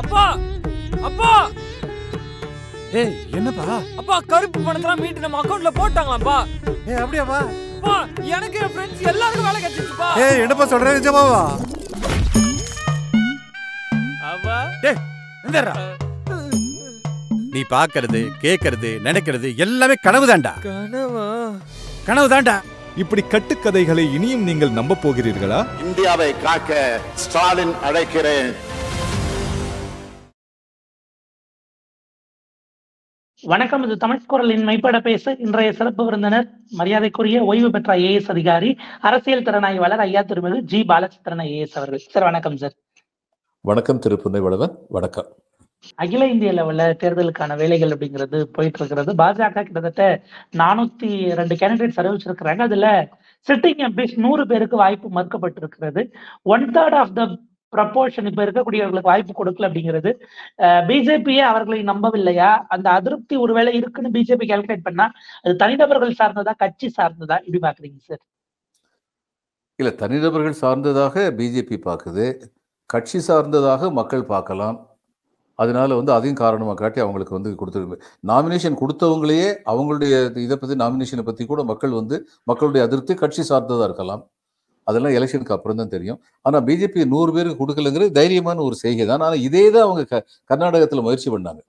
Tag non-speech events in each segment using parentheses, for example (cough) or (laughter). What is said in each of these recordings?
அப்பா! அப்பா! ஏய் என்னப்பா? அப்பா கருப்பு பணத்தெல்லாம் மீட்டு நம்ம அக்கவுண்ட்ல போட்டாங்களாப்பா ஏய் அப்படியாப்பா? அப்பா எனக்கு என் ஃப்ரெண்ட்ஸ் எல்லாருக்கும் வேலை கிடைச்சிச்சுப்பா ஏய் என்னப்பா சொல்ற நிஜமாவா? அப்பா. டேய் எந்தடா நீ பாக்குறது கேக்குறது நினைக்கிறது எல்லாமே கனவுதான்டா. கனவா? கனவுதான்டா. இப்படி கட்டுக்கதைகளை இனியும் நீங்கள் நம்ப போகிறீர்களா? இந்தியாவை காக்க ஸ்டாலின் அழைக்கிறேன். வணக்கம் இது தமிழ் குரலின் மைப்பட பேசு. இன்றைய சிறப்பு விருந்தினர் மரியாதைக்குரிய ஓய்வு பெற்ற ஐஏஎஸ் அதிகாரி அரசியல் திறனாய்வாளர் ஐயா திருமதி ஜி பாலச்சந்திரன் ஐஏஎஸ் அவர்கள். சார் வணக்கம் சார். வணக்கம் திருப்புனை வளவன் வணக்கம். அகில இந்திய லெவல்ல தேர்தலுக்கான வேலைகள் அப்படிங்கிறது போயிட்டு இருக்கிறது. பாஜக கிட்டத்தட்ட நானூத்தி ரெண்டு கேண்டிடேட்ஸ் அறிவிச்சிருக்கிறாங்க. அதுல சிட்டிங் எம்பிஸ் நூறு பேருக்கு வாய்ப்பு மறுக்கப்பட்டிருக்கிறது. One third of the proportion இப்ப இருக்கக்கூடியவர்களுக்கு வாய்ப்பு கொடுக்கல அப்படிங்கிறது. பிஜேபியே அவர்களை நம்பவில்லையா? அந்த அதிருப்தி ஒருவேளை இருக்குன்னு பிஜேபி கால்குலேட் பண்ணா அது தனிநபர்கள் சார்ந்ததா கட்சி சார்ந்ததா? இப்படி பாக்குறீங்க சார் இல்ல தனிநபர்கள் சார்ந்ததாக பிஜேபி பார்க்குது கட்சி சார்ந்ததாக மக்கள் பார்க்கலாம் அதனால வந்து அதையும் காரணமாக காட்டி அவங்களுக்கு வந்து கொடுத்துருக்கு நாமினேஷன் கொடுத்தவங்களையே அவங்களுடைய இதை பற்றி நாமினேஷனை பற்றி கூட மக்கள் வந்து மக்களுடைய அதிருப்தி கட்சி சார்ந்ததாக இருக்கலாம். அதெல்லாம் எலெக்ஷனுக்கு அப்புறம் தான் தெரியும். ஆனால் பிஜேபி நூறு பேருக்கு கொடுக்கலங்கிறது தைரியமான ஒரு செய்கை தான். ஆனால் இதே தான் அவங்க க கர்நாடகத்தில் முயற்சி பண்ணாங்க.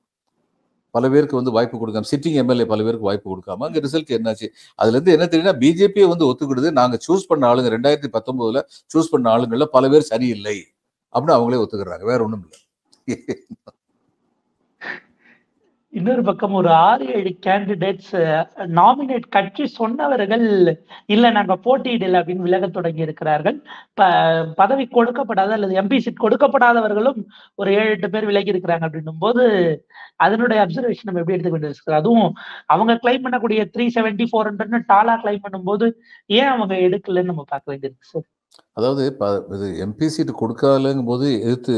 பல பேருக்கு வந்து வாய்ப்பு கொடுக்காம சிட்டிங் எம்எல்ஏ பல பேருக்கு வாய்ப்பு கொடுக்காம அங்கே ரிசல்ட் என்னாச்சு? அதுலேருந்து என்ன தெரியும்னா பிஜேபியை வந்து ஒத்துக்கிடுது. நாங்கள் சூஸ் பண்ண ஆளுங்க ரெண்டாயிரத்தி பத்தொம்போதில் சூஸ் பண்ண ஆளுங்களில் பல பேர் சரியில்லை. அப்படின்னு அவங்களே ஒத்துக்கிறாங்க. வேற ஒன்றும் இல்லை (laughs) இன்னொரு பக்கம் ஒரு ஆறு ஏழு கேண்டிடேட்ஸ் நாமினேட் கட்சி சொன்னவர்கள் இல்ல நாங்க போட்டியிடல அப்படின்னு விலக தொடங்கி இருக்கிறார்கள். ப பதவி கொடுக்கப்படாத அல்லது எம்பி சீட் கொடுக்கப்படாதவர்களும் ஒரு ஏழு எட்டு பேர் விலகி இருக்கிறாங்க அப்படின்னும் போது அதனுடைய அப்சர்வேஷன் நம்ம எப்படி எடுத்துக்க இருக்கிறோம் அதுவும் அவங்க கிளைம் பண்ணக்கூடிய த்ரீ செவன்டி ஃபோர் ஹண்ட்ரட்னு டாலா கிளைம் பண்ணும்போது ஏன் அவங்க எடுக்கலன்னு நம்ம பார்க்க வேண்டியிருக்கு சார் அதாவது ப இது எம்பி சீட்டு போது எதிர்த்து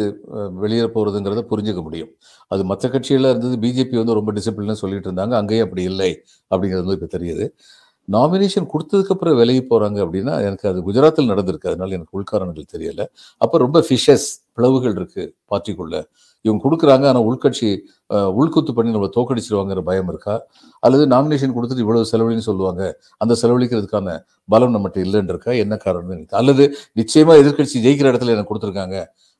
வெளியே போகிறதுங்கிறத புரிஞ்சுக்க முடியும். அது மற்ற கட்சியெல்லாம் இருந்தது பிஜேபி வந்து ரொம்ப டிசிப்ளினாக சொல்லிட்டு இருந்தாங்க. அங்கேயே அப்படி இல்லை அப்படிங்கிறது வந்து இப்போ தெரியுது. நாமினேஷன் கொடுத்ததுக்கப்புறம் விலகி போகிறாங்க அப்படின்னா எனக்கு அது குஜராத்தில் நடந்திருக்கு. அதனால எனக்கு உள்காரணங்கள் தெரியல. அப்போ ரொம்ப ஃபிஷஸ் பிளவுகள் இருக்கு பார்ட்டிக்குள்ள. இவங்க கொடுக்குறாங்க ஆனால் உள்கட்சி உள்குத்து பண்ணி நம்மளை தோக்கடிச்சிருவாங்கிற பயம் இருக்கா? அல்லது நாமினேஷன் கொடுத்துட்டு இவ்வளவு செலவழின்னு சொல்லுவாங்க அந்த செலவழிக்கிறதுக்கான பலம் நம்மகிட்ட இல்லைன்னு இருக்கா? என்ன காரணம் எனக்கு அல்லது நிச்சயமா எதிர்க்கட்சி ஜெயிக்கிற இடத்துல எனக்கு கொடுத்துருக்காங்க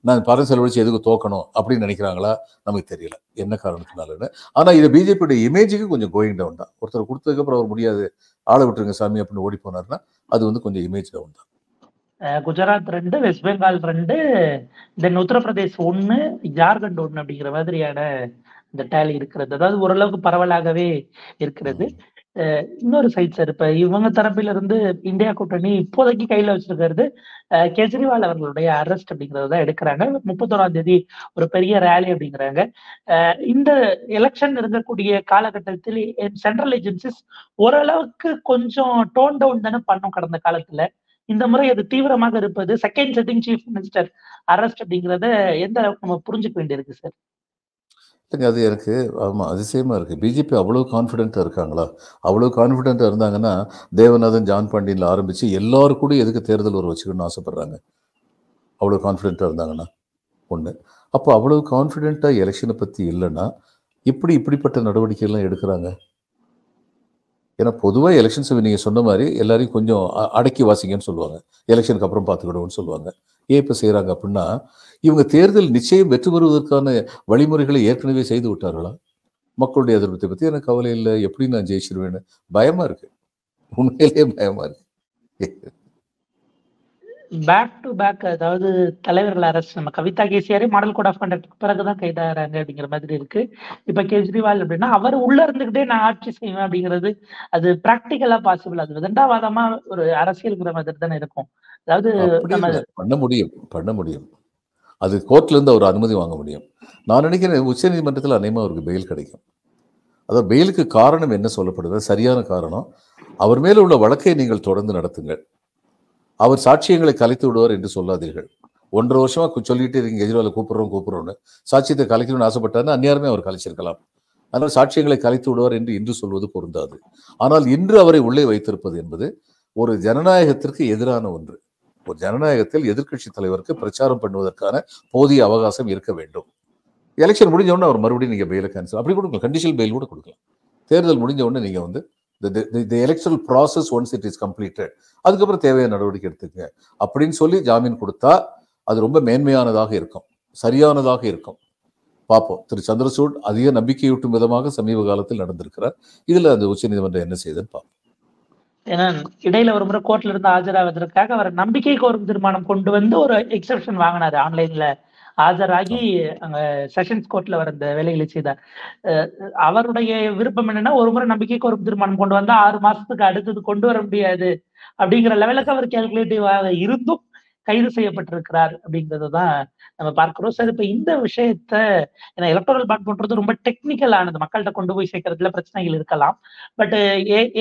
நான் பணம் செலவழிச்சு எதுக்கு தோக்கணும் அப்படின்னு நினைக்கிறாங்களா? நமக்கு தெரியல. என்ன காரணத்தினாலன்னு. ஆனால் இது பிஜேபியோட இமேஜுக்கு கொஞ்சம் கோயிங் டவுன் தான். ஒருத்தர் கொடுத்ததுக்கப்புறம் அவர் முடியாது. ஆளை விட்டுருங்க சாமி அப்படின்னு ஓடி போனாருன்னா அது வந்து கொஞ்சம் இமேஜ் டவுன் தான். குஜராத் ரெண்டு வெஸ்ட் பெங்கால் ரெண்டு தென் உத்தரப்பிரதேஷ் ஒன்று ஜார்க்கண்ட் ஒன்று அப்படிங்கிற மாதிரியான இந்த டேலி இருக்கிறது. அதாவது ஓரளவுக்கு பரவலாகவே இருக்கிறது. இன்னொரு சைட் சார் இப்ப இவங்க தரப்பில இருந்து இந்தியா கூட்டணி இப்போதைக்கு கையில வச்சிருக்கிறது கெஜ்ரிவால் அவர்களுடைய அரெஸ்ட் அப்படிங்கறதான் எடுக்கிறாங்க. முப்பத்தோராம் தேதி ஒரு பெரிய ரேலி அப்படிங்கிறாங்க. இந்த எலெக்ஷன் இருக்கக்கூடிய காலகட்டத்தில் சென்ட்ரல் ஏஜென்சிஸ் ஓரளவுக்கு கொஞ்சம் டோன் டவுன் தானே பண்ணும் கடந்த காலத்துல. இந்த முறை அது தீவிரமாக இருப்பது second sitting chief minister arrest அப்படிங்கறத எந்த அளவுக்கு நம்ம புரிஞ்சுக்க வேண்டியிருக்கு சார் இல்லைங்க அது எனக்கு ஆமாம் அதிசயமாக இருக்குது பிஜேபி அவ்வளோ கான்ஃபிடென்ட்டாக இருக்காங்களா? அவ்வளோ கான்ஃபிடென்ட்டாக இருந்தாங்கன்னா தேவநாதன் ஜான் பாண்டியனில் ஆரம்பித்து எல்லாரும் கூட எதுக்கு தேர்தல் ஒரு வச்சுக்கணும்னு ஆசைப்பட்றாங்க? அவ்வளோ கான்ஃபிடென்ட்டாக இருந்தாங்கன்னா ஒன்று அப்போ அவ்வளோ கான்ஃபிடென்ட்டாக எலெக்ஷனை பற்றி இல்லைன்னா இப்படி இப்படிப்பட்ட நடவடிக்கைகள்லாம் எடுக்கிறாங்க? ஏன்னா பொதுவாக எலெக்ஷன்ஸ் நீங்கள் சொன்ன மாதிரி எல்லாரையும் கொஞ்சம் அடக்கி வாசிங்கன்னு சொல்லுவாங்க. எலெக்ஷனுக்கு அப்புறம் பார்த்துக்கிடுவோம்னு சொல்லுவாங்க. ஏன் இப்போ செய்கிறாங்க அப்படின்னா இவங்க தேர்தல் நிச்சயம் வெற்றி பெறுவதற்கான வழிமுறைகளை ஏற்கனவே செய்து விட்டார்களா? மக்களுடைய எதிர்ப்பத்தை பற்றி எனக்கு கவலை இல்லை. எப்படி நான் ஜெயிச்சிருவேன்னு பயமாக இருக்குது உண்மையிலேயே பயமாக இருக்குது பேக் டு பேக் அதாவது தலைவர்கள் அரசு நம்ம கவிதா கேசியாரே மாடல் கோட் ஆஃப் கண்டக்ட் பிறகுதான் கைதாகிறாங்க அப்படிங்கிற மாதிரி இருக்கு. இப்ப கெஜ்ரிவால் அப்படின்னா அவர் உள்ள இருந்துகிட்டே நான் ஆட்சி செய்வேன் அப்படிங்கிறது அது பிராக்டிக்கலா பாசிபிள் அது விதண்டாவாதமா ஒரு அரசியல்ங்கிற மாதிரி தானே இருக்கும். அதாவது. பண்ண முடியும். பண்ண முடியும். அது கோர்ட்ல இருந்து அவர் அனுமதி வாங்க முடியும். நான் நினைக்கிறேன் உச்சநீதிமன்றத்தில் அநேகமாக அவருக்கு பெயில் கிடைக்கும். அதாவது பெயிலுக்கு காரணம் என்ன சொல்லப்படுது? சரியான காரணம். அவர் மேல உள்ள வழக்கை நீங்கள் தொடர்ந்து நடத்துங்கள். அவர் சாட்சியங்களை கலைத்து விடுவார் என்று சொல்லாதீர்கள். ஒன்றரை வருஷமா சொல்லிட்டு இருக்கீங்க கெஜ்ரிவாலை கூப்பிடுறோம் கூப்பிடுறோம்னு சாட்சியத்தை கலைக்கணும்னு ஆசைப்பட்டாருன்னா அந்நியாரமே அவர் கலைச்சிருக்கலாம். ஆனால் சாட்சியங்களை கலைத்து விடுவார் என்று இன்று சொல்வது பொருந்தாது. ஆனால் இன்று அவரை உள்ளே வைத்திருப்பது என்பது ஒரு ஜனநாயகத்திற்கு எதிரான ஒன்று. ஒரு ஜனநாயகத்தில் எதிர்க்கட்சி தலைவருக்கு பிரச்சாரம் பண்ணுவதற்கான போதிய அவகாசம் இருக்க வேண்டும். எலெக்ஷன் முடிஞ்ச உடனே அவர் மறுபடியும் நீங்கள் பெயிலை கேன்சல் அப்படி கொடுக்கலாம். கண்டிஷனல் பெயில் கூட கொடுக்கலாம். தேர்தல் முடிஞ்ச உடனே நீங்கள் வந்து the electoral process once it is completed அதுக்கப்புறம் தேவையான நடவடிக்கை எடுத்துக்கங்க. அப்படின்னு சொல்லி ஜாமீன் கொடுத்தா அது ரொம்ப மேன்மையானதாக இருக்கும். சரியானதாக இருக்கும். பார்ப்போம். திரு. சந்திரசூட் அதிக நம்பிக்கையூட்டும் விதமாக சமீப காலத்தில் நடந்திருக்கிறார். இதுல அந்த உச்சநீதிமன்றம் என்ன செய்யுதுன்னு பார்ப்போம். ஏன்னா இடையில ஒரு முறை கோர்ட்ல இருந்து ஆஜராவதற்காக அவர் நம்பிக்கை கோரும் தீர்மானம் கொண்டு வந்து ஒரு எக்ஸெப்ஷன் வாங்கினாரு ஆன்லைன்ல. ஆஜராகி அங்க செஷன்ஸ் கோர்ட்ல அவர் அந்த வேலைகளை செய்தார். அஹ் அவருடைய விருப்பம் என்னன்னா ஒரு முறை நம்பிக்கை கோரும் தீர்மானம் கொண்டு வந்தா ஆறு மாசத்துக்கு அடுத்தது கொண்டு வர முடியாது. அப்படிங்கிற லெவலுக்கு அவர் கேல்குலேட்டிவாக இருந்தும் கைது செய்யப்பட்டிருக்கிறார் அப்படிங்கறத தான் நம்ம பார்க்கிறோம். சார் இப்ப இந்த விஷயத்த ஏன்னா எலக்ட்ரல் பாண்ட் பண்றது ரொம்ப டெக்னிக்கல் ஆனது. மக்கள்கிட்ட கொண்டு போய் சேர்க்கறதுல பிரச்சனைகள் இருக்கலாம். பட்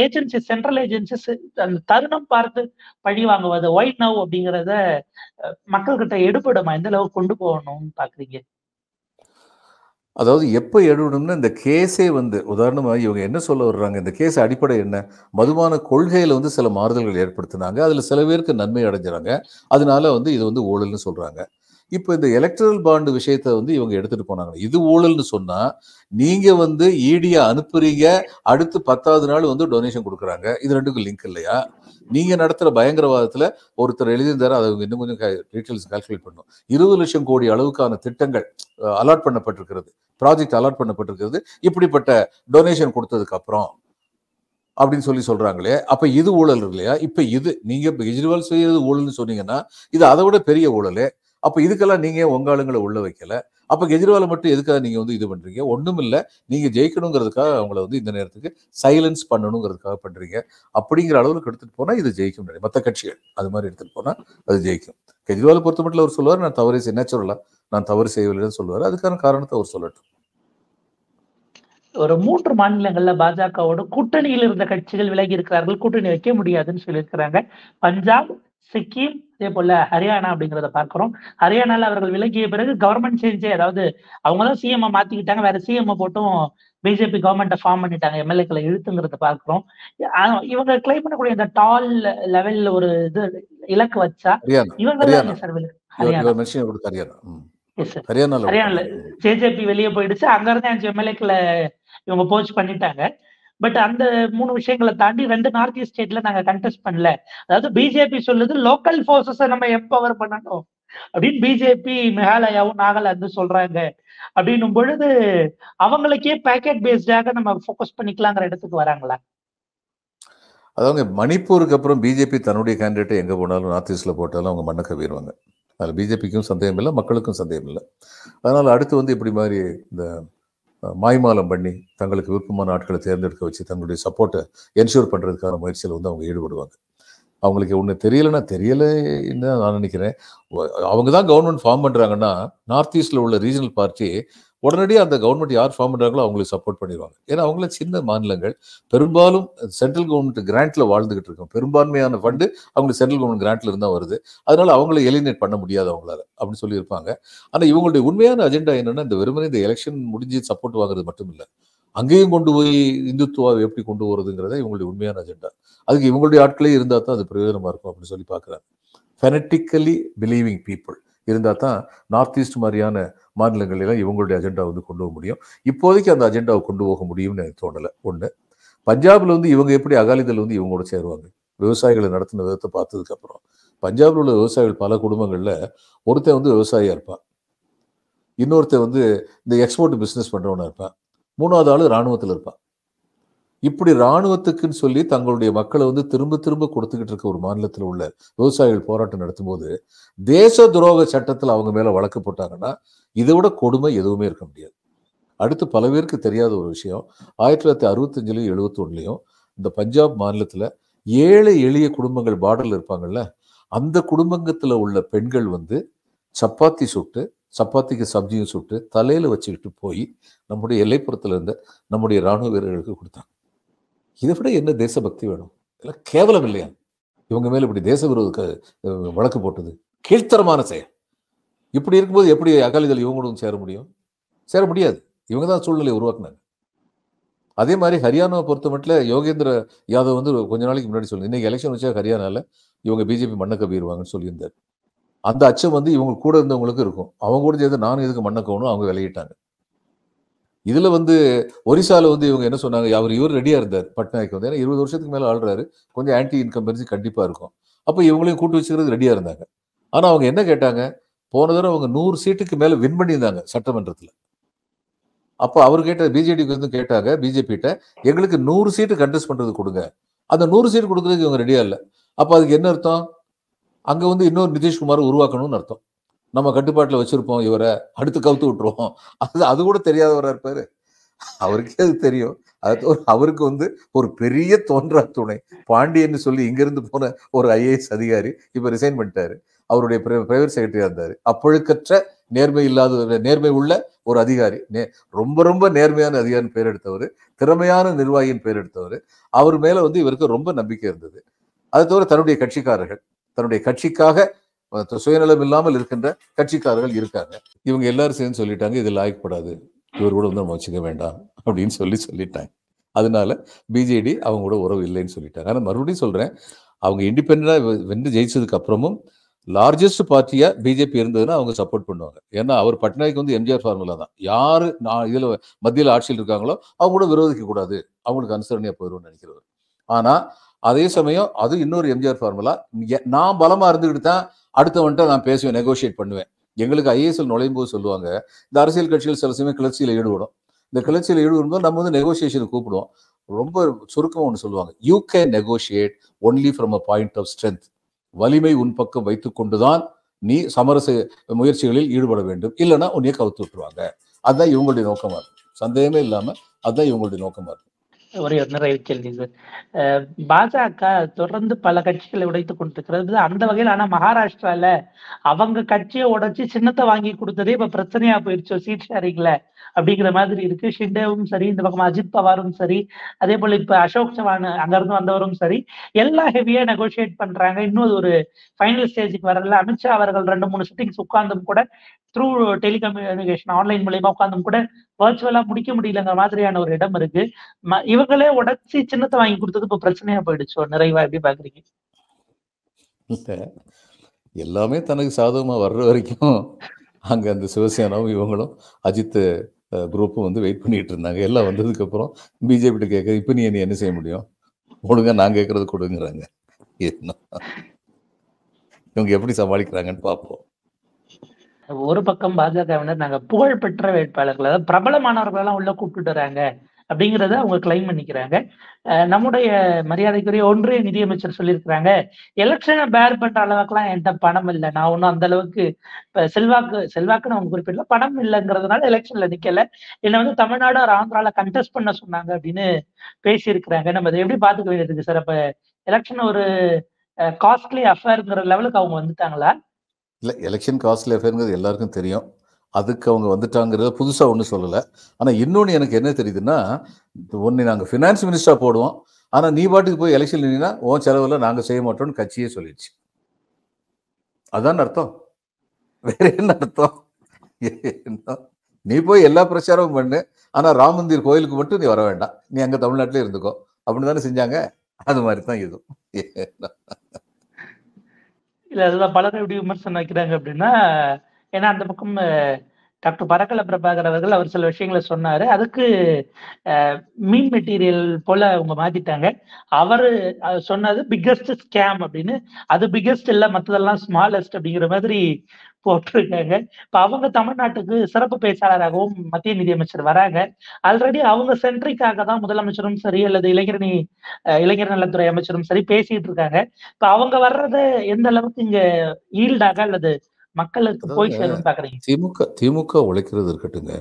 ஏஜென்சி சென்ட்ரல் ஏஜென்சிஸ் அந்த தருணம் பார்த்து பழி வாங்குவது ஒயிட் நவ் அப்படிங்கிறத மக்கள்கிட்ட எடுபடுமா? எந்த அளவுக்கு கொண்டு போகணும்னு பாக்குறீங்க? அதாவது எப்போ எடுக்கணும்னா இந்த கேஸே வந்து உதாரணமாக இவங்க என்ன சொல்ல வர்றாங்க இந்த கேஸ் அடிப்படை என்ன? மதுபான கொள்கையில் வந்து சில மாறுதல்கள் ஏற்படுத்தினாங்க. அதில் சில பேருக்கு நன்மை அடைஞ்சுறாங்க. அதனால வந்து இது வந்து ஊழல்னு சொல்கிறாங்க இப்போ இந்த எலக்ட்ரல் பாண்டு விஷயத்தை வந்து இவங்க எடுத்துகிட்டு போனாங்க. இது ஊழல்னு சொன்னால் நீங்கள் வந்து ஈடியை அனுப்புறீங்க அடுத்து பத்தாவது நாள் வந்து டொனேஷன் கொடுக்குறாங்க. இது ரெண்டுக்கும் லிங்க் இல்லையா? நீங்க நடத்துற பயங்கரவாதத்துல ஒருத்தர் எழுதியிருந்தாரு அதை இன்னும் கொஞ்சம் டீட்டெயில்ஸ் கால்குலேட் பண்ணும் இருபது லட்சம் கோடி அளவுக்கான திட்டங்கள் அலாட் பண்ணப்பட்டிருக்கிறது. ப்ராஜெக்ட் அலாட் பண்ணப்பட்டிருக்கிறது. இப்படிப்பட்ட டொனேஷன் கொடுத்ததுக்கு அப்புறம் அப்படின்னு சொல்லி சொல்றாங்களே அப்ப இது ஊழல் இல்லையா? இப்ப இது நீங்க கெஜ்ரிவால் செய்யறது ஊழல்னு சொன்னீங்கன்னா இது அதை விட பெரிய ஊழலே. அப்ப இதுக்கெல்லாம் நீங்க உங்க ஆளுங்களை உள்ள வைக்கல. அப்ப கெஜ்ரிவாலை மட்டும் எதுக்காக நீங்க வந்து இது பண்றீங்க? ஒண்ணும் இல்ல நீங்க ஜெயிக்கணுங்கிறதுக்காக அவங்கள வந்து இந்த நேரத்துக்கு சைலன்ஸ் பண்ணணுங்கிறதுக்காக பண்றீங்க. அப்படிங்கிற அளவுக்கு எடுத்துட்டு போனா இது ஜெயிக்கும் மத்த கட்சிகள் அது மாதிரி எடுத்துட்டு போனா அது ஜெயிக்கும். கெஜ்ரிவாலை பொறுத்த மட்டும் அவர் சொல்லுவார் நான் தவறு செய்ய நேச்சுரலா நான் தவறு செய்யவில்லைன்னு சொல்லுவார். அதுக்கான காரணத்தை அவர் சொல்லட்டும். ஒரு மூன்று மாநிலங்கள்ல பாஜகவோட கூட்டணியில் இருந்த கட்சிகள் விலகி இருக்கிறார்கள். கூட்டணி வைக்க முடியாதுன்னு சொல்லியிருக்கிறாங்க. பஞ்சாப் சிக்கிம் அதே போல ஹரியானா அப்படிங்கிறத பார்க்கிறோம். ஹரியானால அவர்கள் விலகிய பிறகு கவர்மெண்ட் சேஞ்சே அதாவது அவங்க தான் சிஎம் மாத்திக்கிட்டாங்க வேற சிஎம் போட்டும் பிஜேபி கவர்மெண்ட்டை ஃபார்ம் பண்ணிட்டாங்க எம்எல்ஏக்களை இழுத்துங்கிறத பார்க்கிறோம். இவங்க கிளைம் பண்ணக்கூடிய இந்த டால் லெவல்ல ஒரு இது இலக்கு வச்சா இவங்க. சார் ஹரியானால ஜேஜேபி வெளியே போயிடுச்சு அங்க இருந்து அஞ்சு எம்எல்ஏக்களை இவங்க போஸ்ட் பண்ணிட்டாங்க. பட் அந்த மூணு விஷயங்களை தாண்டி ரெண்டு நார்த் ஈஸ்ட் ஸ்டேட்ல நாங்க கண்டெஸ்ட் பண்ணல. அதாவது பிஜேபி சொல்லுது லோக்கல் ஃபோர்ஸஸை நம்ம எம்பவர் பண்ணணும்? அப்படின்னு பிஜேபி மேகாலயாவும் நாகாலாந்து சொல்றாங்க. அப்படின்னும் பொழுது அவங்களுக்கே பேக்கெட் பேஸ்டாக நம்ம ஃபோக்கஸ் பண்ணிக்கலாங்கிற இடத்துக்கு வராங்களா? அதாவது மணிப்பூருக்கு அப்புறம் பிஜேபி தன்னுடைய கேண்டிடேட்டை எங்கே போனாலும் நார்த் ஈஸ்டில் போட்டாலும் அவங்க மண்ணை கவிடுவாங்க அதில் பிஜேபிக்கும் சந்தேகம் இல்லை மக்களுக்கும் சந்தேகம் இல்லை அதனால் அடுத்து வந்து இப்படி மாதிரி இந்த மாய்மாலம் பண்ணி தங்களுக்கு விருப்பமான ஆட்களை தேர்ந்தெடுக்க வச்சு தங்களுடைய சப்போர்ட்டை என்ஷூர் பண்ணுறதுக்கான முயற்சியில் வந்து அவங்க ஈடுபடுவாங்க. அவங்களுக்கு ஒன்று தெரியலைன்னா தெரியலைன்னு நான் நினைக்கிறேன். அவங்க தான் கவர்மெண்ட் ஃபார்ம் பண்ணுறாங்கன்னா நார்த் ஈஸ்டில் உள்ள ரீஜனல் பார்ட்டி உடனடியாக அந்த கவர்மெண்ட் யார் ஃபார்ம் பண்ணுறாங்களோ அவங்களுக்கு சப்போர்ட் பண்ணிடுவாங்க. ஏன்னா அவங்கள சின்ன மாநிலங்கள் பெரும்பாலும் சென்ட்ரல் கவர்மெண்ட் கிராண்ட்ல வாழ்ந்துகிட்டு இருக்கோம். பெரும்பான்மையான ஃபண்டு அவங்களுக்கு சென்ட்ரல் கவர்மெண்ட் கிராண்ட்ல இருந்தால் வருது. அதனால அவங்களை எலினேட் பண்ண முடியாது அவங்களால அப்படின்னு சொல்லியிருப்பாங்க. ஆனால் இவங்களுடைய உண்மையான அஜெண்டா என்னன்னா இந்த வெறுமனே இந்த எலெக்ஷன் முடிஞ்சு சப்போர்ட் வாங்குறது மட்டும் இல்லை அங்கேயும் கொண்டு போய் இந்துத்துவாவை எப்படி கொண்டு போகிறதுங்கிறத இவங்களுடைய உண்மையான அஜெண்டா அதுக்கு இவங்களுடைய ஆட்களே இருந்தால் தான் அது பிரயோஜனமாக இருக்கும் அப்படின்னு சொல்லி பார்க்குறாங்க. ஃபெனட்டிக்கலி பிலீவிங் பீப்புள் இருந்தால் தான் நார்த் ஈஸ்ட் மாதிரியான மாநிலங்களில் இவங்களுடைய அஜெண்டா வந்து கொண்டு போக முடியும். இப்போதைக்கு அந்த அஜெண்டாவை கொண்டு போக முடியும்னு எனக்கு தோணலை. ஒன்று பஞ்சாப்ல வந்து இவங்க எப்படி அகாலிதள் வந்து இவங்களோட சேருவாங்க? விவசாயிகளை நடத்தின விதத்தை பார்த்ததுக்கு அப்புறம் உள்ள விவசாயிகள் பல குடும்பங்கள்ல ஒருத்தன் வந்து விவசாயியா இருப்பான். இன்னொருத்தன் வந்து இந்த எக்ஸ்போர்ட் பிஸ்னஸ் பண்ணுறவனாக இருப்பான். மூணாவது ஆள் ராணுவத்துல இருப்பான். இப்படி ராணுவத்துக்குன்னு சொல்லி தங்களுடைய மக்களை வந்து திரும்ப திரும்ப கொடுத்துக்கிட்டு இருக்க ஒரு மாநிலத்தில் உள்ள விவசாயிகள் போராட்டம் நடத்தும்போது தேச துரோக சட்டத்தில் அவங்க மேலே வழக்கு போட்டாங்கன்னா இதை விட கொடுமை எதுவுமே இருக்க முடியாது. அடுத்து பல பேருக்கு தெரியாத ஒரு விஷயம். ஆயிரத்தி தொள்ளாயிரத்தி அறுபத்தஞ்சிலையும் எழுபத்தொன்னுலையும் இந்த பஞ்சாப் மாநிலத்தில் ஏழை எளிய குடும்பங்கள் பார்டரில் இருப்பாங்கல்ல அந்த குடும்பங்கத்தில் உள்ள பெண்கள் வந்து சப்பாத்தி சுட்டு சப்பாத்திக்கு சப்ஜியும் சுட்டு தலையில் வச்சுக்கிட்டு போய் நம்முடைய எல்லைப்புறத்தில் இருந்த நம்முடைய ராணுவ வீரர்களுக்கு கொடுத்தாங்க. இதை விட என்ன தேசபக்தி வேணும்? இதெல்லாம் கேவலம் இல்லையா? இவங்க மேலே இப்படி தேச விரோத வழக்கு போட்டது. கீழ்த்தரமான செயல். இப்படி இருக்கும்போது எப்படி அகாலிதள் இவங்களும் சேர முடியும்? சேர முடியாது. இவங்க தான் சூழ்நிலையை உருவாக்குனாங்க. அதே மாதிரி ஹரியானாவை பொறுத்த மட்டும் யோகேந்திர யாதவ் வந்து கொஞ்ச நாளைக்கு முன்னாடி சொல்லி இன்னைக்கு எலெக்ஷன் வச்சா ஹரியானால இவங்க பிஜேபி மண்ணை கவிடுவாங்கன்னு சொல்லியிருந்தார். அந்த அச்சம் வந்து இவங்க கூட இருந்தவங்களுக்கு இருக்கும். அவங்க கூட சேர்ந்து நானும் எதுக்கு மண்ணக்கணும் அவங்க விளையிட்டாங்க இதில் வந்து ஒரிசாவில் வந்து இவங்க என்ன சொன்னாங்க? அவர் இவர் ரெடியாக இருந்தார் பட்நாயக் வந்து. ஏன்னா இருபது வருஷத்துக்கு மேலே ஆள்றாரு. கொஞ்சம் ஆன்டி இன்கம்பன்சி கண்டிப்பாக இருக்கும். அப்போ இவங்களையும் கூட்டு வச்சுக்கிறது ரெடியாக இருந்தாங்க. ஆனால் அவங்க என்ன கேட்டாங்க? போன தடவை அவங்க நூறு சீட்டுக்கு மேலே வின் பண்ணியிருந்தாங்க சட்டமன்றத்தில். அப்போ அவர் கேட்ட பிஜேடிக்கு வந்து கேட்டாங்க பிஜேபிகிட்ட எங்களுக்கு நூறு சீட்டு கண்டெஸ்ட் பண்ணுறது கொடுங்க. அந்த நூறு சீட்டு கொடுக்குறதுக்கு இவங்க ரெடியாக இல்லை. அப்போ அதுக்கு என்ன அர்த்தம்? அங்கே வந்து இன்னொரு நிதிஷ்குமார் உருவாக்கணும்னு அர்த்தம். நம்ம கட்டுப்பாட்டில் வச்சிருப்போம் இவரை அடுத்து கவுத்து விட்டுருவோம். அது அது கூட தெரியாதவரா இருப்பாரு. அவருக்கே அது தெரியும். அது அவருக்கு வந்து ஒரு பெரிய தோன்றா துணை. பாண்டியன்னு சொல்லி இங்கிருந்து போன ஒரு ஐஏஎஸ் அதிகாரி இப்ப ரிசைன் பண்ணிட்டாரு. அவருடைய பிரைவேட் செக்ரட்டரியா இருந்தாரு. அப்பொழுக்கற்ற நேர்மை இல்லாத நேர்மை உள்ள ஒரு அதிகாரி. நே ரொம்ப ரொம்ப நேர்மையான அதிகாரின்னு பேர் எடுத்தவர். திறமையான நிர்வாகியின் பேர் எடுத்தவர். அவர் மேல வந்து இவருக்கு ரொம்ப நம்பிக்கை இருந்தது. அது தவிர தன்னுடைய கட்சிக்காரர்கள். தன்னுடைய கட்சிக்காக சுயநலம் இல்லாமல் இருக்கின்ற கட்சிக்காரர்கள் இருக்காங்க. இவங்க எல்லாரும் சேர்ந்து சொல்லிட்டாங்க இது லாயக்கப்படாது இவர் கூட வந்து நம்ம வச்சுக்க வேண்டாம் அப்படின்னு சொல்லி சொல்லிட்டாங்க. அதனால பிஜேடி அவங்க கூட உறவு இல்லைன்னு சொல்லிட்டாங்க. ஆனால் மறுபடியும் சொல்கிறேன் அவங்க இண்டிபெண்டா வென்று ஜெயிச்சதுக்கு அப்புறமும் லார்ஜஸ்ட் பார்ட்டியாக பிஜேபி இருந்ததுன்னா அவங்க சப்போர்ட் பண்ணுவாங்க. ஏன்னா அவர் பட்னாய்க்கு வந்து எம்ஜிஆர் ஃபார்முலா தான். யார் நான் இதில் மத்தியில் ஆட்சியில் இருக்காங்களோ அவங்க கூட விரோதிக்க கூடாது. அவங்களுக்கு அனுசரணையாக போயிடும்னு நினைக்கிறவர். ஆனால் அதே சமயம் அது இன்னொரு எம்ஜிஆர் ஃபார்முலா நான் பலமாக இருந்துக்கிட்டு தான் அடுத்தவன்ட்ட நான் பேசுவேன் நெகோஷியேட் பண்ணுவேன். எங்களுக்கு ஐஏஎஸ்எல் நுழையும் போது சொல்லுவாங்க இந்த அரசியல் கட்சிகள் சில சமயம் கிளர்ச்சியில் ஈடுபடும். இந்த கிளர்ச்சியில் ஈடுபடும்போது நம்ம வந்து நெகோசியேஷன் கூப்பிடுவோம். ரொம்ப சுருக்கமாக ஒன்று சொல்லுவாங்க you can negotiate only from a point of strength வலிமை உன் பக்கம் வைத்துக் கொண்டுதான் நீ சமரச முயற்சிகளில் ஈடுபட வேண்டும். இல்லைன்னா உன்னைய கவுத்து விட்டுருவாங்க. அதுதான் இவங்களுடைய நோக்கமாக இருக்கும் சந்தேகமே இல்லாமல் அதுதான் இவங்களுடைய நோக்கமாக இருக்கும் ஒரே ஒரு நிறைவு கேள்வி சார் அஹ் பாஜக தொடர்ந்து பல கட்சிகளை உடைத்து கொண்டிருக்கிறது. அந்த வகையில் ஆனா மகாராஷ்டிரால அவங்க கட்சியை உடைச்சு சின்னத்தை வாங்கி கொடுத்ததே இப்ப பிரச்சனையா போயிருச்சோ சீட் ஷேரிங்ல அப்படிங்கிற மாதிரி இருக்கு. ஷிண்டேவும் சரி இந்த பக்கம் அஜித் பவாரும் சரி அதே போல இப்ப அசோக் சவான் அங்க இருந்து வந்தவரும் சரி எல்லாம் ஹெவியா நெகோசியேட் பண்றாங்க. இன்னும் ஒரு ஃபைனல் ஸ்டேஜுக்கு வரல. அமித்ஷா அவர்கள் ரெண்டு மூணு சிட்டிங்ஸ் உட்கார்ந்தும் கூட த்ரூ டெலிகம்யூனிகேஷன் ஆன்லைன் மூலியமா உட்கார்ந்தும் கூட வர்ச்சுவலா முடிக்க முடியலங்கிற மாதிரியான ஒரு இடம் இருக்கு. இவங்களே உடச்சி சின்னத்தை வாங்கி கொடுத்தது இப்ப பிரச்சனையா போயிடுச்சோ. நிறைவா எப்படி பாக்குறீங்க? எல்லாமே தனக்கு சாதகமா வர்ற வரைக்கும் அங்க அந்த சிவசேனாவும் இவங்களும் அஜித் குரூப்பும் வந்து வெயிட் பண்ணிட்டு இருந்தாங்க. எல்லாம் வந்ததுக்கு அப்புறம் பிஜேபி கேட்க இப்ப நீ என்ன செய்ய முடியும்? ஒழுங்கா நான் கேட்கறது கொடுங்கிறாங்க. இவங்க எப்படி சமாளிக்கிறாங்கன்னு பார்ப்போம் ஒரு பக்கம் பாஜகவினர் நாங்க புகழ்பெற்ற வேட்பாளர்கள் அதாவது பிரபலமானவர்கள் எல்லாம் உள்ள கூப்பிட்டு வராங்க அப்படிங்கிறத அவங்க கிளைம் பண்ணிக்கிறாங்க. அஹ் நம்முடைய மரியாதைக்குரிய ஒன்றிய நிதியமைச்சர் சொல்லியிருக்கிறாங்க எலெக்ஷனை பேர் பண்ற அளவுக்குலாம் என்கிட்ட பணம் இல்லை. நான் ஒன்றும் அந்த அளவுக்கு இப்ப செல்வாக்கு செல்வாக்குன்னு அவங்க குறிப்பிடல பணம் இல்லைங்கிறதுனால எலெக்ஷன்ல நிக்கல. என்னை வந்து தமிழ்நாடு ஒரு ஆந்திரால கண்டெஸ்ட் பண்ண சொன்னாங்க அப்படின்னு பேசியிருக்கிறாங்க. நம்ம அதை எப்படி பாத்துக்க வேண்டியது சார் அப்ப எலெக்ஷன் ஒரு காஸ்ட்லி அஃபேர்ங்கிற லெவலுக்கு அவங்க வந்துட்டாங்களா? இல்லை எலெக்ஷன் காஸ்ட்லி அஃபேருங்கிறது எல்லாருக்கும் தெரியும். அதுக்கு அவங்க வந்துட்டாங்கிறத புதுசாக ஒன்றும் சொல்லலை. ஆனால் இன்னொன்று எனக்கு என்ன தெரியுதுன்னா ஒன்று நாங்கள் ஃபினான்ஸ் மினிஸ்டராக போடுவோம். ஆனால் நீ பாட்டுக்கு போய் எலெக்ஷன் நின்னா உன் செலவில் நாங்கள் செய்ய மாட்டோம்னு கட்சியே சொல்லிடுச்சு. அதான் அர்த்தம். வேற என்ன அர்த்தம்? நீ போய் எல்லா பிரச்சாரமும் பண்ணு. ஆனால் ராம் மந்திர் கோயிலுக்கு மட்டும் நீ வர வேண்டாம். நீ அங்கே தமிழ்நாட்டிலே இருந்துக்கோ. அப்படின்னு தானே செஞ்சாங்க? அது மாதிரி தான் இதுவும். இல்ல அதுதான் பலரும் எப்படி விமர்சனம் வைக்கிறாங்க அப்படின்னா ஏன்னா அந்த பக்கம் டாக்டர் பரக்கல பிரபாகர் அவர்கள் அவர் சில விஷயங்களை சொன்னாரு. அதுக்கு மீன் மெட்டீரியல் போல அவங்க மாத்திட்டாங்க. அவரு சொன்னது பிக்கஸ்ட் ஸ்கேம் அப்படின்னு. அது பிக்கஸ்ட் இல்ல மத்ததெல்லாம் ஸ்மாலஸ்ட் அப்படிங்கிற மாதிரி போட்டிருக்காங்க. இப்ப அவங்க தமிழ்நாட்டுக்கு சிறப்பு பேச்சாளராகவும் மத்திய நிதியமைச்சர் வராங்க. ஆல்ரெடி அவங்க சென்ட்ரிக்காக தான் முதலமைச்சரும் சரி அல்லது இளைஞரணி இளைஞர் நலத்துறை அமைச்சரும் சரி பேசிட்டு இருக்காங்க. இப்ப அவங்க வர்றது எந்த அளவுக்கு இங்க ஈல்டாக அல்லது மக்களுக்கு போய் சேரும் பாக்குறீங்க. திமுக திமுக உழைக்கிறது இருக்கட்டுங்க.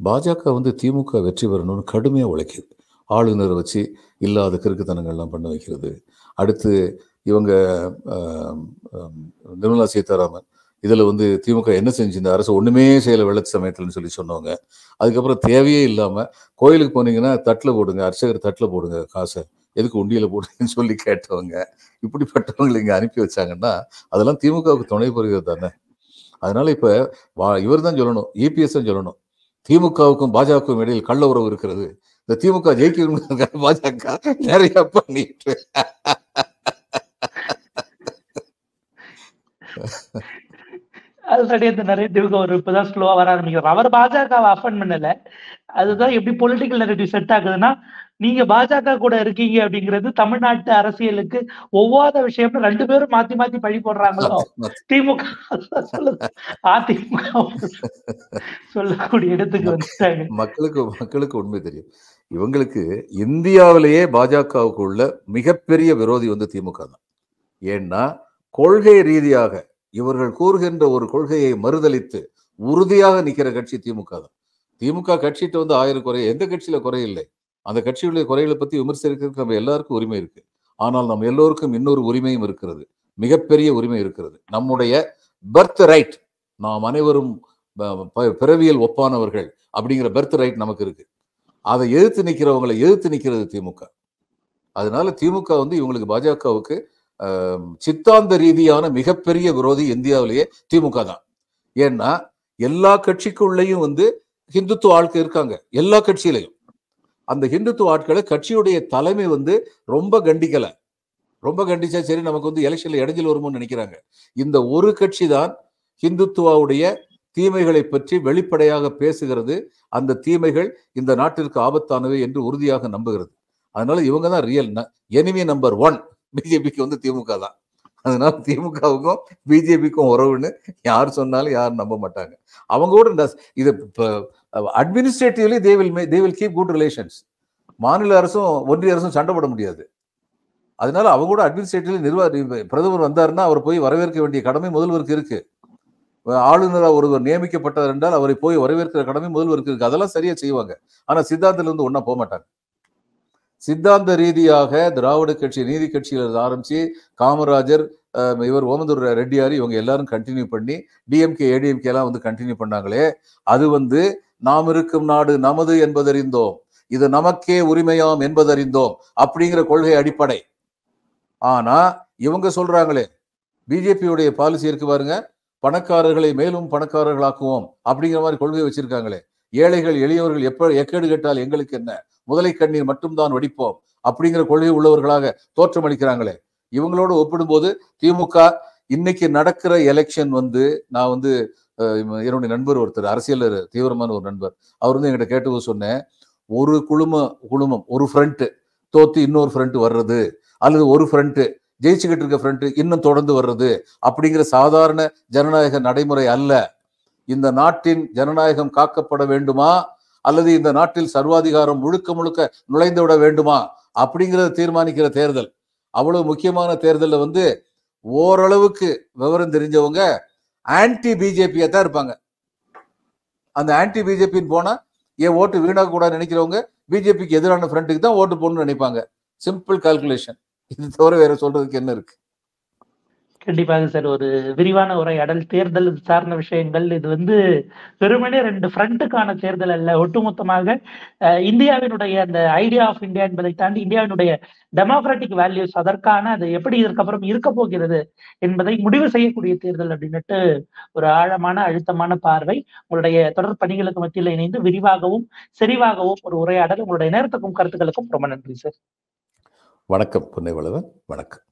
பாஜக வந்து திமுக வெற்றி பெறணும்னு கடுமையா உழைக்குது. ஆளுநரை வச்சு இல்லாத கிறுக்குத்தனங்கள்லாம் பண்ண வைக்கிறது. அடுத்து இவங்க நிர்மலா சீதாராமன் இதுல வந்து திமுக என்ன செஞ்சு இந்த அரசு ஒண்ணுமே செய்யல வெள்ளத்து சமயத்துலன்னு சொல்லி சொன்னவங்க. அதுக்கப்புறம் தேவையே இல்லாம கோயிலுக்கு போனீங்கன்னா தட்டுல போடுங்க அர்ச்சகர் தட்டுல போடுங்க காசை. எதுக்கு உண்டியல போடுங்கன்னு சொல்லி கேட்டவங்க. இப்படிப்பட்டவங்களை இங்க அனுப்பி வச்சாங்கன்னா அதெல்லாம் திமுகவுக்கு துணை புரிகிறது தானே அதனால இப்ப இவர் தான் சொல்லணும் இபிஎஸ் தான் சொல்லணும். திமுகவுக்கும் பாஜகவுக்கும் இடையில் கள்ள உறவு இருக்கிறது. இந்த திமுக ஜெயிக்கணும் (laughs) பாஜக நிறைய பண்ணிட்டு. ஆல்ரெடி அந்த திமுக ஒரு இப்பதான் ஸ்லோவா வர ஆரம்பிக்கிறார் அவர் பாஜகவை அஃபன் பண்ணல. அதுதான் எப்படி பொலிட்டிக்கல் நெரட்டிவ் செட் ஆகுதுன்னா நீங்க பாஜக கூட இருக்கீங்க அப்படிங்கிறது தமிழ்நாட்டு அரசியலுக்கு ஒவ்வாத விஷயம்னு ரெண்டு பேரும் மாத்தி மாத்தி பழி போடுறாங்களோ? திமுக அதிமுக சொல்லக்கூடிய இடத்துக்கு வந்துட்டாங்க. மக்களுக்கு மக்களுக்கு உண்மை தெரியும். இவங்களுக்கு இந்தியாவிலேயே பாஜகவுக்கு உள்ள மிகப்பெரிய விரோதி வந்து திமுக தான். ஏன்னா கொள்கை ரீதியாக இவர்கள் கூறுகின்ற ஒரு கொள்கையை மறுதலித்து உறுதியாக நிக்கிற கட்சி திமுக தான். திமுக கட்சிட்டு வந்து ஆயிரம் குறை எந்த கட்சியில குறை இல்லை அந்த கட்சியுடைய குறைகளை பற்றி விமர்சிக்கிறதுக்கு நம்ம எல்லாருக்கும் உரிமை இருக்கு. ஆனால் நம்ம எல்லோருக்கும் இன்னொரு உரிமையும் இருக்கிறது. மிகப்பெரிய உரிமை இருக்கிறது. நம்முடைய பர்த் ரைட் நாம் அனைவரும் ப- பிறவியல் ஒப்பானவர்கள் அப்படிங்கிற பர்த் ரைட் நமக்கு இருக்கு. அதை எதிர்த்து நிற்கிறவங்களை எதிர்த்து நிற்கிறது திமுக. அதனால திமுக வந்து இவங்களுக்கு பாஜகவுக்கு சித்தாந்த ரீதியான மிகப்பெரிய விரோதி இந்தியாவிலேயே திமுக தான். ஏன்னா எல்லா கட்சிக்குள்ளேயும் வந்து ஹிந்துத்துவ ஆட்கள் இருக்காங்க. எல்லா கட்சியிலையும். அந்த ஹிந்துத்துவ ஆட்களை கட்சியுடைய தலைமை வந்து ரொம்ப கண்டிக்கலை. ரொம்ப கண்டிச்சா சரி நமக்கு வந்து எலெக்ஷன்ல இடைஞ்சல் வருமோன்னு நினைக்கிறாங்க. இந்த ஒரு கட்சி தான் ஹிந்துத்துவாவுடைய தீமைகளை பற்றி வெளிப்படையாக பேசுகிறது. அந்த தீமைகள் இந்த நாட்டிற்கு ஆபத்தானவை என்று உறுதியாக நம்புகிறது. அதனால இவங்க தான் ரியல் எனிமி நம்பர் ஒன் பிஜேபிக்கு வந்து திமுக தான். அதனால திமுகவுக்கும் பிஜேபிக்கும் உறவுன்னு யார் சொன்னாலும் யாரும் நம்ப மாட்டாங்க. அவங்க கூட இந்த- இது administratively they will they will keep good relations மாநில அரசும் ஒன்றிய அரசும் சண்டை போட முடியாது. அதனால அவங்க கூட அட்மினிஸ்ட்ரேட்டிவ்லி நிர்வாக பிரதமர் வந்தாருன்னா அவர் போய் வரவேற்க வேண்டிய கடமை முதல்வருக்கு இருக்கு. ஆளுநராக ஒருவர் நியமிக்கப்பட்டார் என்றால் அவரை போய் வரவேற்கிற கடமை முதல்வருக்கு இருக்கு. அதெல்லாம் சரியா செய்வாங்க. ஆனா சித்தாந்தத்துல இருந்து ஒண்ணா போக மாட்டாங்க சித்தாந்த ரீதியாக திராவிட கட்சி நீதி கட்சியில ஆரம்பிச்சு காமராஜர் இவர் ஓமந்தூர் ரெட்டியார் இவங்க எல்லாரும் கண்டினியூ பண்ணி டிஎம்கே ஏடிஎம்கே எல்லாம் வந்து கண்டினியூ பண்ணாங்களே. அது வந்து நாம் இருக்கும் நாடு நமது என்பதறிந்தோம். இது நமக்கே உரிமையாம் என்பதறிந்தோம் அப்படிங்கிற கொள்கை அடிப்படை. ஆனா இவங்க சொல்றாங்களே பிஜேபியுடைய பாலிசி இருக்கு பாருங்க பணக்காரர்களை மேலும் பணக்காரர்களாக்குவோம் அப்படிங்கிற மாதிரி கொள்கை வச்சிருக்காங்களே. ஏழைகள் எளியவர்கள் எப்ப எக்கேடு கேட்டால் எங்களுக்கு என்ன? முதலை கண்ணீர் மட்டும்தான் வடிப்போம் அப்படிங்கிற கொள்கை உள்ளவர்களாக தோற்றமளிக்கிறாங்களே இவங்களோட ஒப்பிடும்போது திமுக இன்னைக்கு நடக்கிற எலெக்ஷன் வந்து நான் வந்து என்னுடைய நண்பர் ஒருத்தர் அரசியல் தீவிரமான ஒரு நண்பர். அவர் வந்து எங்கிட்ட கேட்டு சொன்னேன் ஒரு குழும குழுமம் ஒரு ஃப்ரண்ட்டு தோத்து இன்னொரு ஃப்ரண்ட் வர்றது அல்லது ஒரு ஃப்ரண்ட்டு ஜெயிச்சுக்கிட்டு இருக்க ஃப்ரண்ட் இன்னும் தொடர்ந்து வர்றது அப்படிங்கிற சாதாரண ஜனநாயக நடைமுறை அல்ல. இந்த நாட்டின் ஜனநாயகம் காக்கப்பட வேண்டுமா? அல்லது இந்த நாட்டில் சர்வாதிகாரம் முழுக்க முழுக்க நுழைந்து விட வேண்டுமா? அப்படிங்கிறத தீர்மானிக்கிற தேர்தல். அவ்வளவு முக்கியமான தேர்தலில் வந்து ஓரளவுக்கு விவரம் தெரிஞ்சவங்க ஆன்டி பிஜேபியை தான் இருப்பாங்க. அந்த ஆன்டி பிஜேபின்னு போனால் என் ஓட்டு வீணாக கூடாதுன்னு நினைக்கிறவங்க பிஜேபிக்கு எதிரான ஃப்ரண்ட்டுக்கு தான் ஓட்டு போடணும்னு நினைப்பாங்க. சிம்பிள் கால்குலேஷன் இது தவிர வேற சொல்றதுக்கு என்ன இருக்கு? கண்டிப்பாக சார். ஒரு விரிவான உரையாடல் தேர்தல் சார்ந்த விஷயங்கள் இது வந்து வெறுமனே ரெண்டு ஃப்ரண்ட்டுக்கான தேர்தல் அல்ல. ஒட்டுமொத்தமாக அஹ், இந்தியாவினுடைய அந்த ஐடியா ஆஃப் இந்தியா என்பதை தாண்டி இந்தியாவினுடைய டெமோக்ராட்டிக் வேல்யூஸ் அதற்கான அது எப்படி இதற்கப்புறம் இருக்க போகிறது என்பதை முடிவு செய்யக்கூடிய தேர்தல் அப்படின்னுட்டு ஒரு ஆழமான அழுத்தமான பார்வை. உங்களுடைய தொடர் பணிகளுக்கு மத்தியில் இணைந்து விரிவாகவும் செறிவாகவும் ஒரு உரையாடல் உங்களுடைய நேரத்துக்கும் கருத்துக்களுக்கும் ரொம்ப நன்றி சார். வணக்கம் புன்னைவளவன் வணக்கம்.